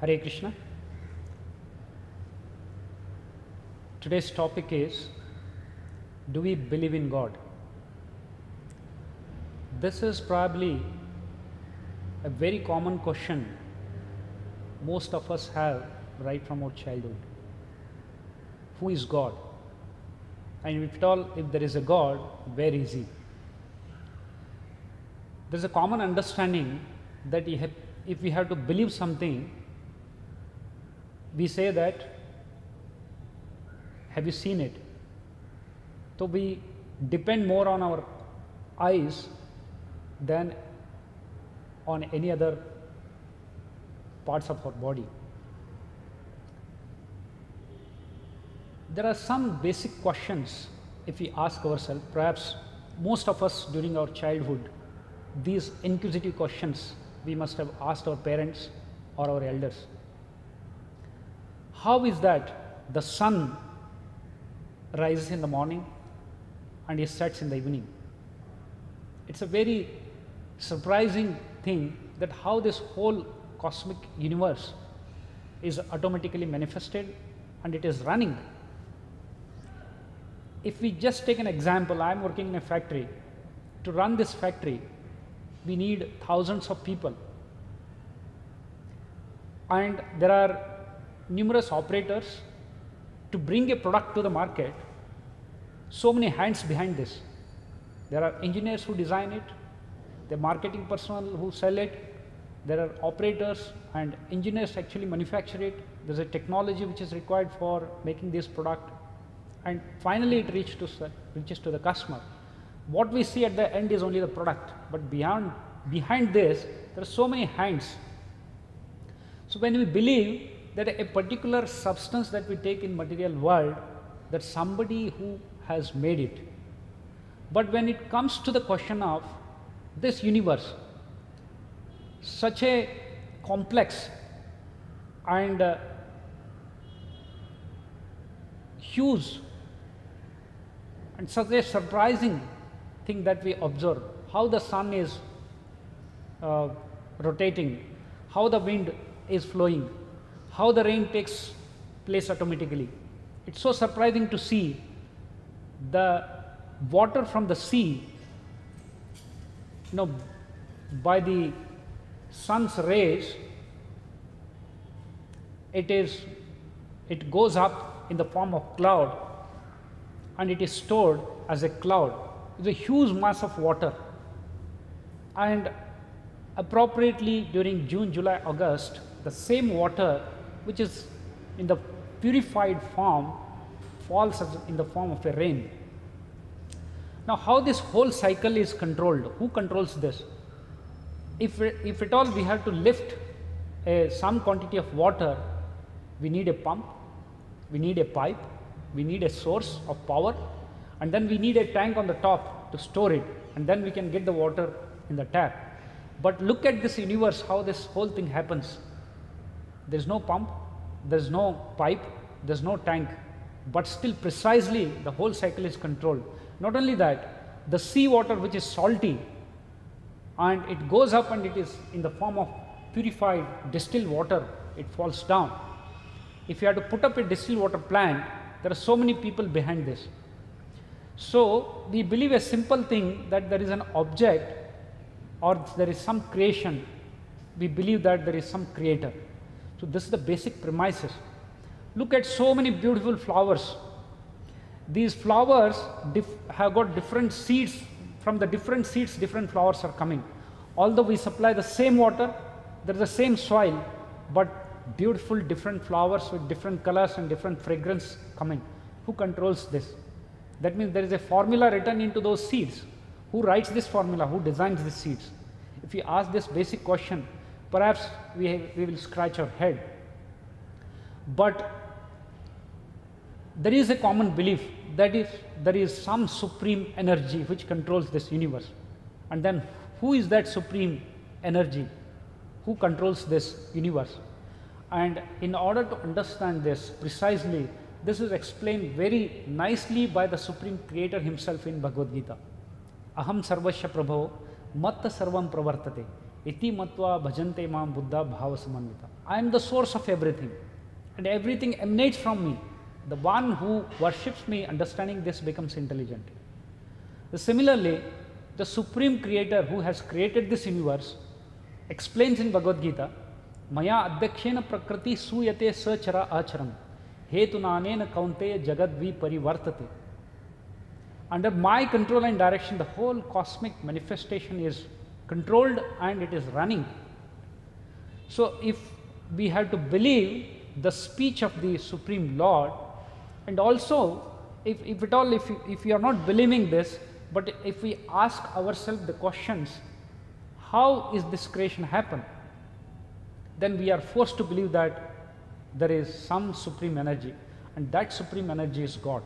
Hare Krishna. Today's topic is Do we believe in God? This is probably a very common question most of us have right from our childhood. Who is God? And if at all, if there is a God, where is He? There's a common understanding that if we have to believe something, we say that, have you seen it? So we depend more on our eyes than on any other parts of our body. There are some basic questions if we ask ourselves, perhaps most of us during our childhood, these inquisitive questions we must have asked our parents or our elders. How is that the sun rises in the morning and it sets in the evening? It's a very surprising thing that how this whole cosmic universe is automatically manifested and it is running. If we just take an example, I am working in a factory. To run this factory, we need thousands of people. And there are numerous operators to bring a product to the market. So many hands behind this. There are engineers who design it, the marketing personnel who sell it, there are operators and engineers actually manufacture it. There's a technology which is required for making this product and finally it reaches to, reaches to the customer. What we see at the end is only the product, but beyond behind this there are so many hands. So when we believe that a particular substance that we take in material world that somebody who has made it. But when it comes to the question of this universe, such a complex and uh, huge and such a surprising thing that we observe how the sun is uh, rotating, how the wind is flowing, how the rain takes place automatically. It's so surprising to see the water from the sea, you know, by the sun's rays, it is, it goes up in the form of cloud and it is stored as a cloud. It's a huge mass of water and appropriately during June, July, August, the same water which is in the purified form falls in the form of a rain. Now, how this whole cycle is controlled? Who controls this? If, if at all we have to lift a, some quantity of water, we need a pump, we need a pipe, we need a source of power, and then we need a tank on the top to store it, and then we can get the water in the tap. But look at this universe, how this whole thing happens. There is no pump, there is no pipe, there is no tank, but still precisely the whole cycle is controlled. Not only that, the sea water which is salty and it goes up and it is in the form of purified distilled water, it falls down. If you have to put up a distilled water plant, there are so many people behind this. So, we believe a simple thing that there is an object or there is some creation, we believe that there is some creator. So, this is the basic premises. Look at so many beautiful flowers. These flowers have got different seeds. From the different seeds, different flowers are coming. Although we supply the same water, there is the same soil, but beautiful different flowers with different colors and different fragrance coming. Who controls this? That means there is a formula written into those seeds. Who writes this formula? Who designs these seeds? If you ask this basic question, perhaps we, we will scratch our head. But there is a common belief that if there is some supreme energy which controls this universe, and then who is that supreme energy? Who controls this universe? And in order to understand this precisely, this is explained very nicely by the Supreme Creator himself in Bhagavad Gita. Aham sarvasya prabho matta sarvam pravartate इति मत्वा भजनते माम बुद्धा भाव समन्वित I am the source of everything and everything emanates from me the one who worships me understanding this becomes intelligent similarly the supreme creator who has created this universe explains in Bhagavad Gita मया अध्यक्षेन प्रकृति सूयते सचरा अचरम हेतुनान कौंते जगद्विपरिवर्तते under my control and direction the whole cosmic manifestation is controlled and it is running. So, if we have to believe the speech of the Supreme Lord, and also if, if at all, if, if we are not believing this, but if we ask ourselves the questions, how is this creation happen? Then we are forced to believe that there is some supreme energy and that supreme energy is God.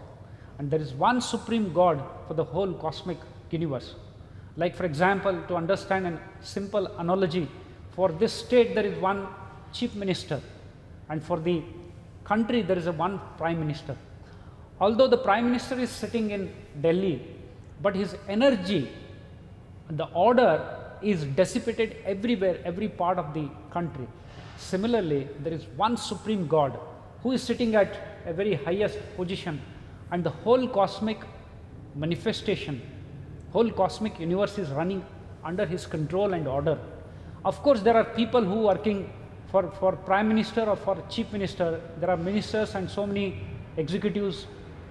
And there is one supreme God for the whole cosmic universe. Like for example, to understand a simple analogy, for this state there is one chief minister and for the country there is a one prime minister. Although the prime minister is sitting in Delhi, but his energy, the order is dissipated everywhere, every part of the country. Similarly, there is one supreme God who is sitting at a very highest position and the whole cosmic manifestation, whole cosmic universe is running under his control and order. Of course, there are people who are working for, for prime minister or for chief minister. There are ministers and so many executives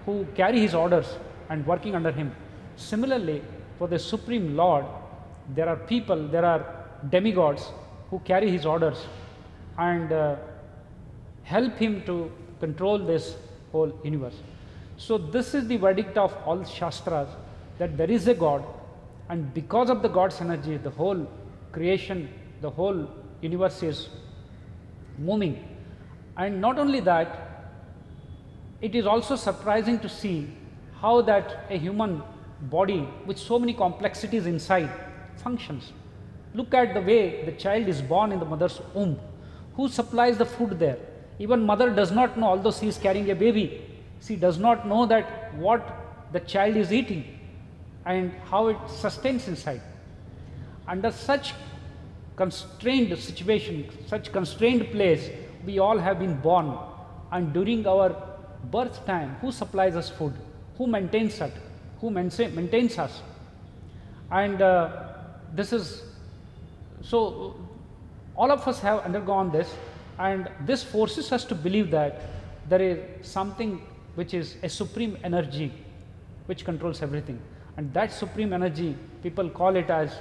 who carry his orders and working under him. Similarly, for the supreme lord, there are people, there are demigods who carry his orders and uh, help him to control this whole universe. So, this is the verdict of all Shastras that there is a God and because of the God's energy, the whole creation, the whole universe is moving. And not only that, it is also surprising to see how that a human body with so many complexities inside functions. Look at the way the child is born in the mother's womb. Who supplies the food there? Even mother does not know, although she is carrying a baby, she does not know that what the child is eating and how it sustains inside. Under such constrained situation, such constrained place, we all have been born and during our birth time, who supplies us food? Who maintains us? Who maintains us? And uh, this is, so all of us have undergone this and this forces us to believe that there is something which is a supreme energy which controls everything and that supreme energy people call it as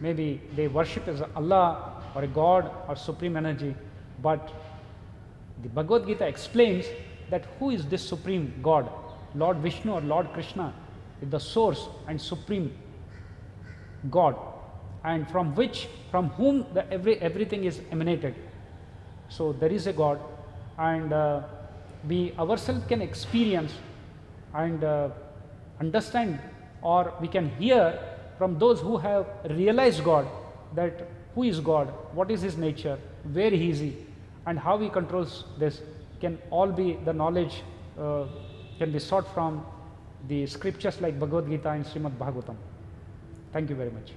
maybe they worship as Allah or a God or supreme energy. But the Bhagavad Gita explains that who is this supreme God? Lord Vishnu or Lord Krishna is the source and supreme God. And from which from whom the every everything is emanated. So there is a God. And uh, we ourselves can experience and uh, understand or we can hear from those who have realized God that who is God, what is his nature, where he is he and how he controls this can all be the knowledge uh, can be sought from the scriptures like Bhagavad Gita and Srimad Bhagavatam. Thank you very much.